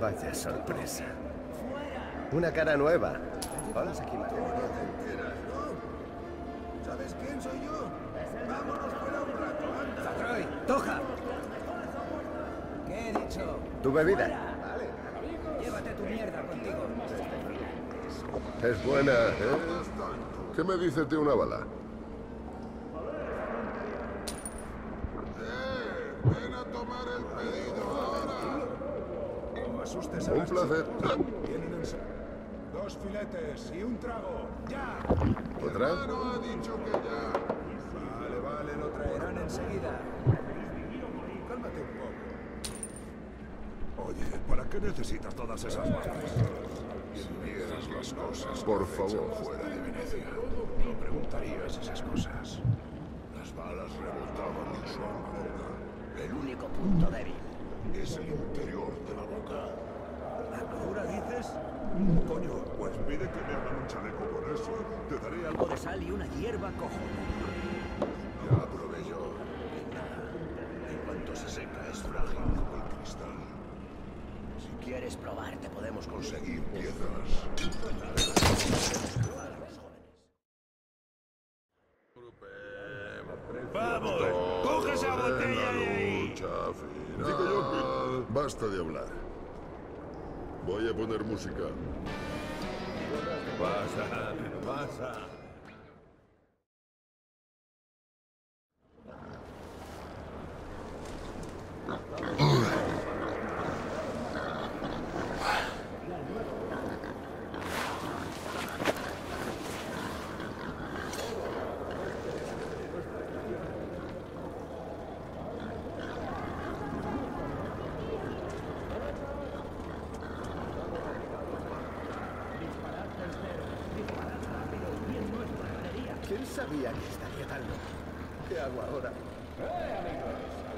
Vaya sorpresa. Una cara nueva. Hola, Sakima. ¿Sabes quién soy yo? Vámonos fuera un rato, anda. Zatroy, Toja. ¿Qué he dicho? ¿Tu bebida? Llévate tu mierda contigo. Es buena, ¿eh? ¿Qué me dices de una bala? Tomar el pedido ahora. No asustes a Un placer. Vienen en... Dos filetes y un trago. ¡Ya! ¿Otra? No ha dicho que ya. Vale, vale, lo traerán enseguida. Cálmate un poco. Oye, ¿para qué necesitas todas esas balas? Si vieras las cosas Por favor. fuera de Venecia, no preguntarías esas cosas. Las balas rebotaban en su armadura. El único punto débil. Es el interior de la boca. ¿Ahora dices? Coño, pues pide que me hagan un chaleco con eso. Te daré algo. De sal y una hierba cojo. Ya probé yo. En cuanto se seca, es frágil como el cristal. Si quieres probar, te podemos conseguir. Piezas. ¡Vamos! ¡Coge esa botella de ahí! Lucha final. Basta de hablar. Voy a poner música. Pasa, pasa. ¿Quién sabía que estaría tan loco? ¿Qué hago ahora?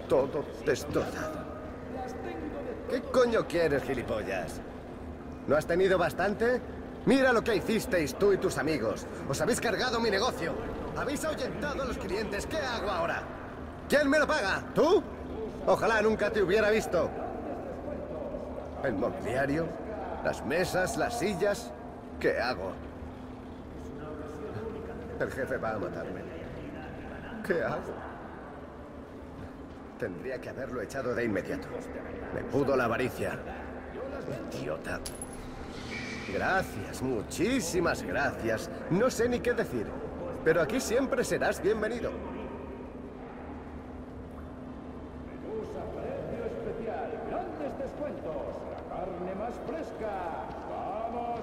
Todo destrozado. ¿Qué coño quieres, gilipollas? ¿No has tenido bastante? Mira lo que hicisteis tú y tus amigos. Os habéis cargado mi negocio. Habéis ahuyentado a los clientes. ¿Qué hago ahora? ¿Quién me lo paga? ¿Tú? Ojalá nunca te hubiera visto. El mobiliario, las mesas, las sillas. ¿Qué hago? El jefe va a matarme. ¿Qué hago? Tendría que haberlo echado de inmediato. Me pudo la avaricia. Idiota. Gracias, muchísimas gracias. No sé ni qué decir. Pero aquí siempre serás bienvenido. Descuentos, la carne más fresca. Vamos,